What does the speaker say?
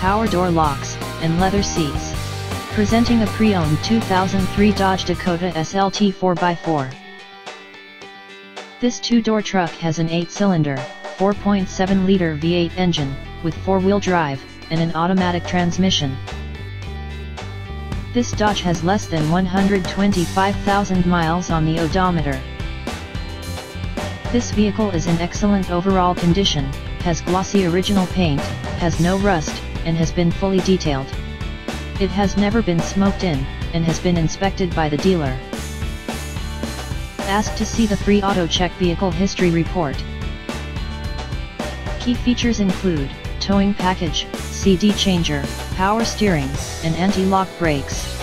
power door locks, and leather seats. Presenting a pre-owned 2003 Dodge Dakota SLT 4x4. This two-door truck has an 8-cylinder, 4.7-liter V8 engine, with four-wheel drive, and an automatic transmission. This Dodge has less than 125,000 miles on the odometer. This vehicle is in excellent overall condition, has glossy original paint, has no rust, and has been fully detailed. It has never been smoked in, and has been inspected by the dealer. Ask to see the free AutoCheck Vehicle History Report. Key features include, towing package, CD changer, power steering, and anti-lock brakes.